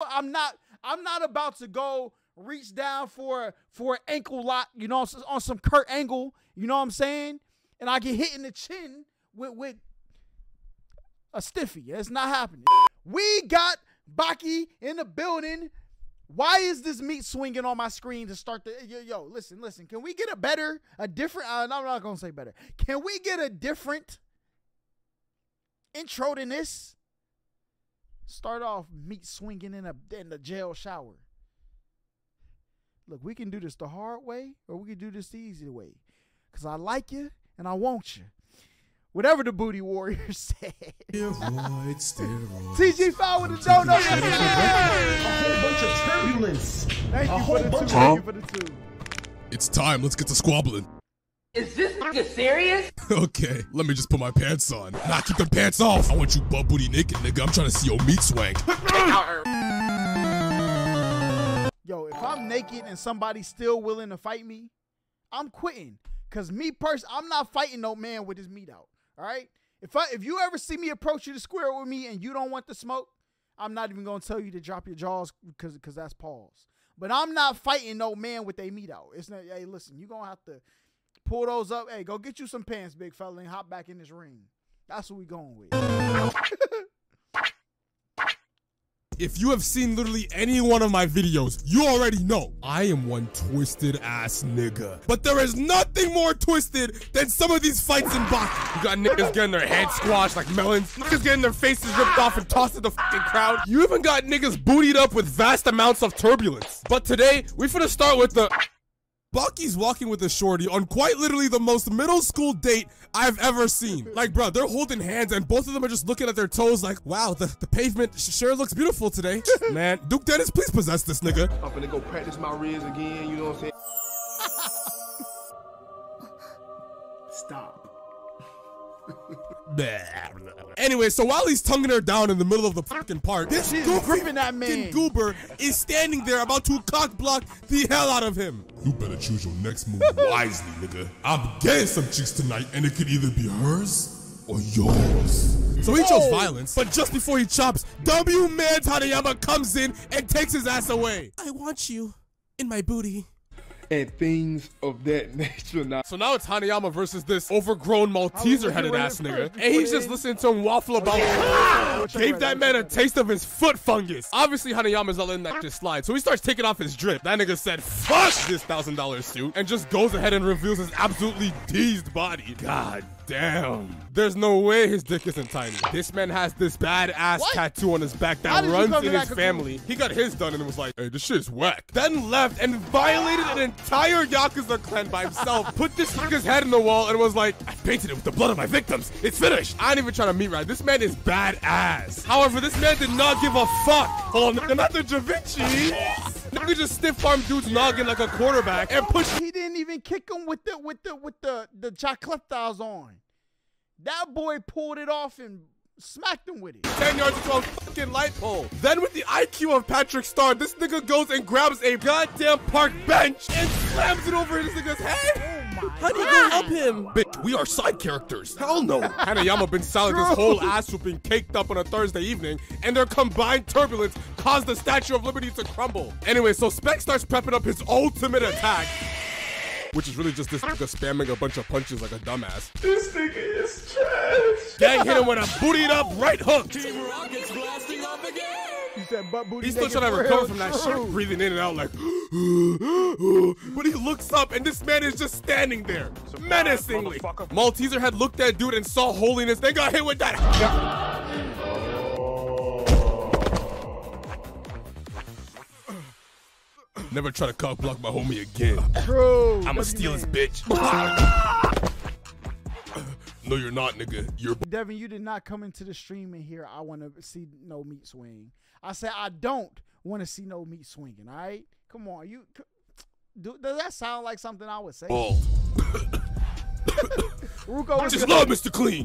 I'm not. I'm not about to go reach down for for an ankle lock. You know, on some Kurt Angle. You know what I'm saying? And I get hit in the chin with with a stiffy. It's not happening. We got Baki in the building. Why is this meat swinging on my screen to start the yo, yo listen listen can we get a better a different uh, I'm not gonna say better can we get a different intro than this start off meat swinging in a in the jail shower look we can do this the hard way or we can do this the easy way because I like you and I want you whatever the booty warrior said. steroids, steroids. TG Foul with the donut. A whole bunch of turbulence. Thank you for the two. Thank you for the two. It's time. Let's get to squabbling. Is this nigga serious? okay, let me just put my pants on. Nah, keep the pants off. I want you butt booty naked, nigga. I'm trying to see your meat swing. Yo, if I'm naked and somebody's still willing to fight me, I'm quitting. Cause me person, I'm not fighting no man with his meat out. All right. If I if you ever see me approach you to square with me and you don't want the smoke, I'm not even gonna tell you to drop your jaws because because that's pause. But I'm not fighting no man with a meat out. It's not. Hey, listen, you gonna have to pull those up. Hey, go get you some pants, big fella, and hop back in this ring. That's what we going with. If you have seen literally any one of my videos, you already know I am one twisted ass nigga. But there is nothing more twisted than some of these fights in boxing. You got niggas getting their heads squashed like melons, niggas getting their faces ripped off and tossed to the fucking crowd. You even got niggas bootied up with vast amounts of turbulence. But today, we finna start with the Baki's walking with a shorty on quite literally the most middle school date I've ever seen. Like, bro, they're holding hands and both of them are just looking at their toes like, wow, the, the pavement sure looks beautiful today. Man, Duke Dennis, please possess this nigga. I'm gonna go practice my rears again, you know what I'm saying? Stop. Anyway, so while he's tonguing her down in the middle of the fucking park, this gripping that man. goober is standing there about to cock block the hell out of him. You better choose your next move wisely, nigga. I'm getting some chicks tonight, and it could either be hers or yours. So he chose violence, but just before he chops, W Man Hanayama comes in and takes his ass away. I want you in my booty and things of that nature. Now. So now it's Hanayama versus this overgrown Malteser headed ass nigga. And he's just listening to him waffle about ah! gave that man a taste of his foot fungus. Obviously Hanayama's not letting that just slide. So he starts taking off his drip. That nigga said, fuck this thousand dollar suit and just goes ahead and reveals his absolutely teased body. God damn. There's no way his dick isn't tiny. This man has this badass tattoo on his back that runs in his family. He got his done and was like, hey, this shit is whack. Then left and violated an entire Yakuza clan by himself. Put this nigga's head in the wall and was like, I painted it with the blood of my victims. It's finished. I ain't even trying to meet right. This man is badass. However, this man did not give a fuck. Hold on, not the Da Vinci. Nigga just stiff arm dude's noggin like a quarterback and push. He didn't kick him with the with the with the the chocolate on. That boy pulled it off and smacked him with it. 10 yards into a fucking light pole. Then with the IQ of Patrick Star, this nigga goes and grabs a goddamn park bench and slams it over this nigga's head. Oh How do you go up him? Bitch, we are side characters. Hell no. Hanayama been selling this whole ass whooping caked up on a Thursday evening, and their combined turbulence caused the Statue of Liberty to crumble. Anyway, so Spec starts prepping up his ultimate attack which is really just this nigga spamming a bunch of punches like a dumbass. This nigga is trash. Gang hit him with a bootied up right hook. Team Rocket's blasting off again. He's still trying to recover from that shit, breathing in and out like, but he looks up and this man is just standing there, Surprise, menacingly. Malteser had looked at dude and saw holiness, then got hit with that. Never try to cock block my homie again. Bro, I'ma steal his bitch. no, you're not, nigga. You're Devin. You did not come into the stream and here. I want to see no meat swing. I said I don't want to see no meat swinging. All right, come on. You do, does that sound like something I would say? Oh. Bald. Ruko, I just love Mr. Clean.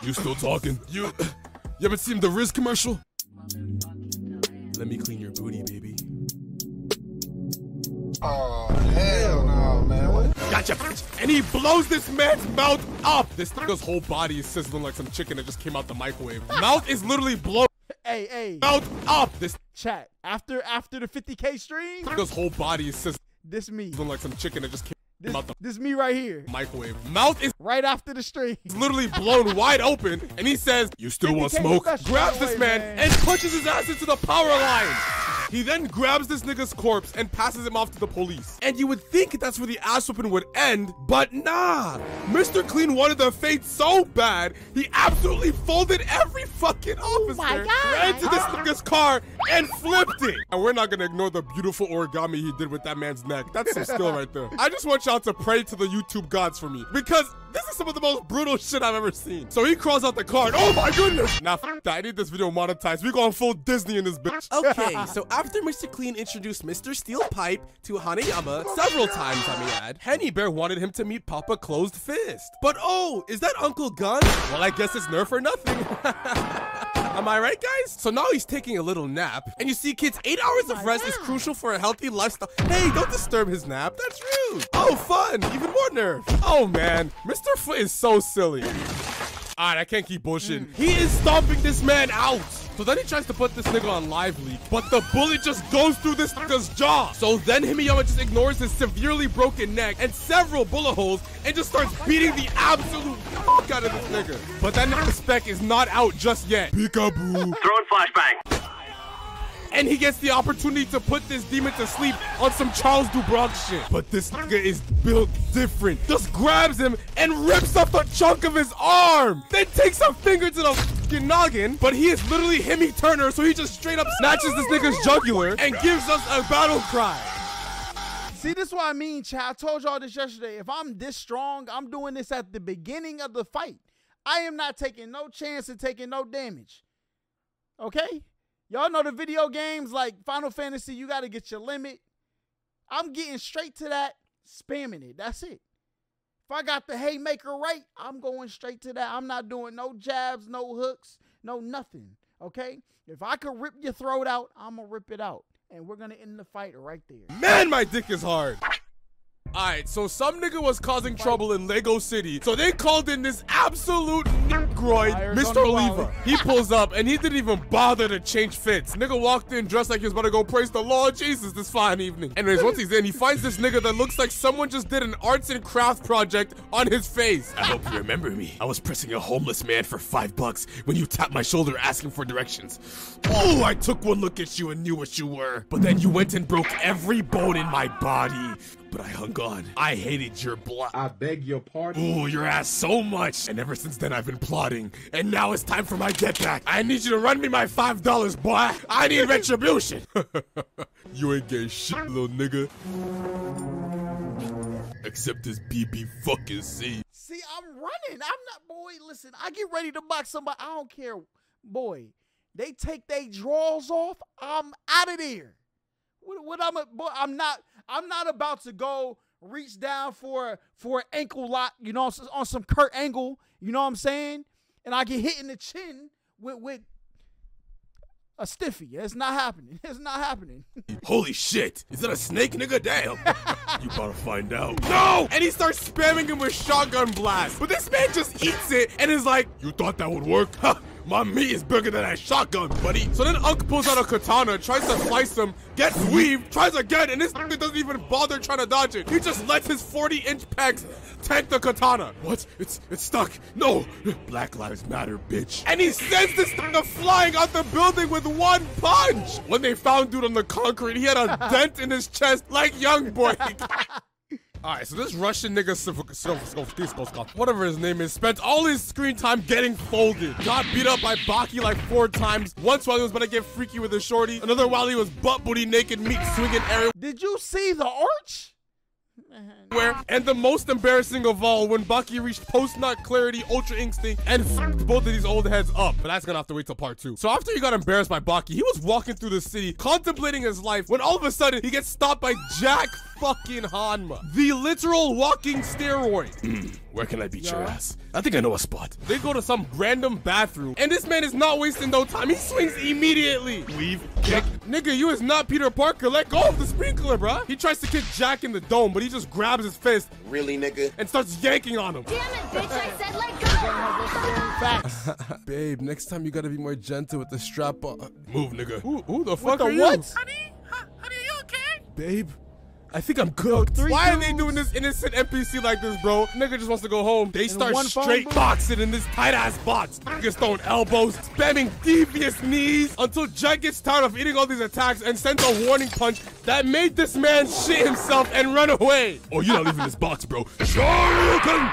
you still talking? You, you ever seen the Riz commercial? Let me clean your booty, baby. Oh, hell no, man. What? Gotcha, bitch. And he blows this man's mouth up. This nigga's whole body is sizzling like some chicken that just came out the microwave. mouth is literally blown Hey, hey, mouth up. This chat. After after the 50k stream, nigga's whole body is sizzling this me. like some chicken that just came This, out the this me right here. microwave. Mouth is Right after the stream. literally blown wide open, and he says, "You still want smoke?" special Grabs that this man man. and punches his ass into the power line. He then grabs this nigga's corpse and passes him off to the police. And you would think that's where the ass whooping would end, but nah. Mr. Clean wanted the fate so bad, he absolutely folded every fucking oh officer, my God. ran to this nigga's car, and flipped it. And we're not gonna ignore the beautiful origami he did with that man's neck. That's some skill right there. I just want y'all to pray to the YouTube gods for me because this is some of the most brutal shit I've ever seen. So he crawls out the car and oh my goodness! Nah, that. I need this video monetized. We going full Disney in this bitch. Okay, so after Mr. Clean introduced Mr. Steel Pipe to Hanayama several times, I may add, Henny Bear wanted him to meet Papa Closed Fist. But oh, is that Uncle Gun? Well, I guess it's Nerf or nothing. Am I right, guys? So now he's taking a little nap. And you see, kids, eight oh hours of rest is crucial for a healthy lifestyle. Hey, don't disturb his nap. That's rude. Oh, fun. Even more Nerf. Oh, man. Mr. Foot is so silly. All right, I can't keep bullshitting. Mm. He is stomping this man out. So then he tries to put this nigga on live leak, but the bullet just goes through this nigga's jaw. So then Hanayama just ignores his severely broken neck and several bullet holes and just starts beating the absolute fuck out of this nigga. But that nigga spec is not out just yet. Peekaboo. Throwing flashbang. And he gets the opportunity to put this demon to sleep on some Charles Dubrock shit. But this nigga is built different. Just grabs him and rips off a chunk of his arm. Then takes a finger to the fucking noggin. But he is literally Hemi Turner, so he just straight up snatches this nigga's jugular and gives us a battle cry. See, this is what I mean, chat. I told y'all this yesterday. If I'm this strong, I'm doing this at the beginning of the fight. I am not taking no chance and taking no damage. Okay? Y'all know the video games like Final Fantasy, you got to get your limit. I'm getting straight to that, spamming it. That's it. If I got the haymaker right, I'm going straight to that. I'm not doing no jabs, no hooks, no nothing. Okay? If I could rip your throat out, I'm going to rip it out. And we're going to end the fight right there. Man, my dick is hard. Alright, so some nigga was causing trouble in Lego City. So they called in this absolute negroid, Fires Mr. on Oliva. He pulls up and he didn't even bother to change fits. Nigga walked in dressed like he was about to go praise the Lord Jesus this fine evening. Anyways, once he's in, he finds this nigga that looks like someone just did an arts and craft project on his face. I hope you remember me. I was pressing a homeless man for five bucks when you tapped my shoulder asking for directions. Oh, I took one look at you and knew what you were. But then you went and broke every bone in my body. But I hung on. I hated your blood. I beg your pardon. Ooh, your ass so much. And ever since then, I've been plotting. And now it's time for my get back. I need you to run me my $5, boy. I need retribution. you ain't getting shit, little nigga. Except this BB fucking C. See, I'm running. I'm not, boy. Listen, I get ready to box somebody. I don't care, boy. They take their drawers off. I'm out of there. What, what I'm, a, boy. I'm not. I'm not about to go reach down for for an ankle lock. You know, on some Kurt Angle. You know what I'm saying? And I get hit in the chin with with a stiffy. It's not happening. It's not happening. Holy shit! Is that a snake, nigga? Damn! you gotta find out. No! And he starts spamming him with shotgun blast. But this man just eats it and is like, You thought that would work? Ha! My meat is bigger than that shotgun, buddy. So then Unk pulls out a katana, tries to slice him, gets weaved, tries again, and this doesn't even bother trying to dodge it. He just lets his 40-inch pecs tank the katana. What? It's it's stuck. No! Black Lives Matter, bitch. And he sends this nigga flying out the building with one punch! When they found dude on the concrete, he had a dent in his chest like young boy. Alright, so this Russian nigga, whatever his name is, spent all his screen time getting folded. Got beat up by Baki like four times. Once while he was about to get freaky with a shorty, another while he was butt booty naked, meat swinging Did you see the arch? everywhere. And the most embarrassing of all, when Baki reached post nut clarity, ultra instinct, and f***ed both of these old heads up. But that's gonna have to wait till part two. So after he got embarrassed by Baki, he was walking through the city, contemplating his life, when all of a sudden he gets stopped by Jack fucking Hanma. The literal walking steroid. Hmm, where can I beat your ass? I think I know a spot. They go to some random bathroom, and this man is not wasting no time. He swings immediately. Weave, kick. Nigga, you is not Peter Parker. Let go of the sprinkler, bruh. He tries to kick Jack in the dome, but he just grabs his fist Really, nigga? and starts yanking on him. Damn it, bitch, I said let go! Facts. Babe, next time you gotta be more gentle with the strap on. Move, nigga. Who, who the fuck what the are you? okay? Babe, I think I'm cooked. three Why are they doing this innocent NPC like this, bro? Nigga just wants to go home. They start phone straight booth? boxing in this tight ass box. Niggas throwing elbows, spamming devious knees until Jack gets tired of eating all these attacks and sends a warning punch that made this man shit himself and run away. Oh, you're not leaving this box, bro.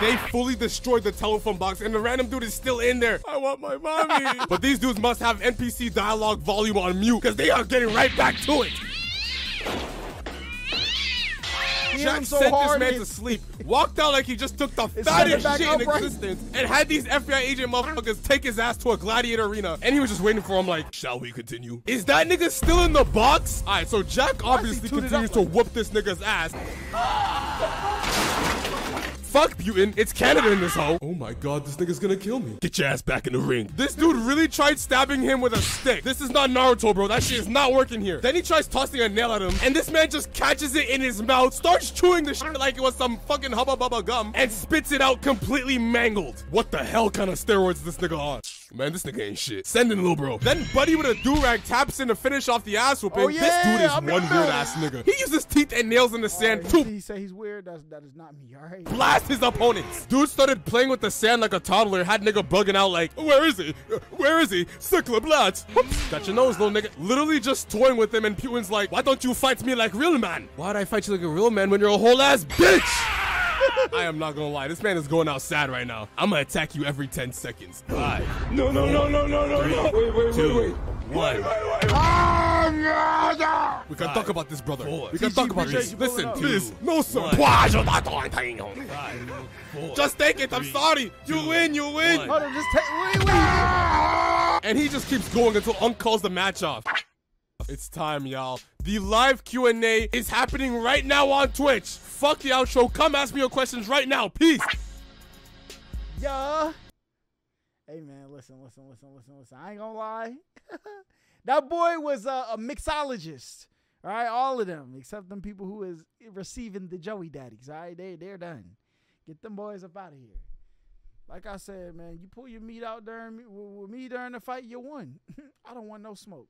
They fully destroyed the telephone box and the random dude is still in there. I want my mommy. but these dudes must have NPC dialogue volume on mute because they are getting right back to it. Hit Jack him so sent this man to sleep, walked out like he just took the fattest shit in upright. existence, and had these FBI agent motherfuckers take his ass to a gladiator arena. And he was just waiting for him, like, shall we continue? Is that nigga still in the box? All right, so Jack obviously continues up to like whoop this nigga's ass. Fuck Putin, it's Canada in this hole. Oh my god, this nigga's gonna kill me. Get your ass back in the ring. This dude really tried stabbing him with a stick. This is not Naruto, bro. That shit is not working here. Then he tries tossing a nail at him, and this man just catches it in his mouth, starts chewing the shit like it was some fucking hubba bubba gum, and spits it out completely mangled. What the hell kind of steroids is this nigga on? Man, this nigga ain't shit. Send in, little bro. Then Buddy with a do-rag taps in to finish off the ass whooping. Oh, yeah, this yeah, dude is I'm one remember. weird ass nigga. He uses teeth and nails in the sand He, to he say he's weird. That's that is not me. All right. blast his opponents. Dude started playing with the sand like a toddler, had nigga bugging out like, where is he? Where is he? Of blood. Got your nose, little nigga. Literally just toying with him, and Putin's like, why don't you fight me like real man? Why'd I fight you like a real man when you're a whole ass bitch? I am not gonna lie, this man is going out sad right now. I'm gonna attack you every 10 seconds. Five, No, no, no, no, no, no, no. Wait, wait, two, wait, wait. one. Ah, We can talk about this, brother. we can TG, talk about this. Listen, up. please. No, sir. Just take it. I'm sorry. You win. You win. Hold on, just take. Wait, wait. And he just keeps going until Unc calls the match off. It's time, y'all. The live Q&A is happening right now on Twitch. Fuck the outro. Come ask me your questions right now. Peace. Yeah. Hey man, listen, listen, listen, listen, listen. I ain't gonna lie. that boy was a, a mixologist. All right, all of them except them people who is receiving the Joey daddies. All right, they they're done. Get them boys up out of here. Like I said, man, you pull your meat out during with me during the fight, you won. I don't want no smoke.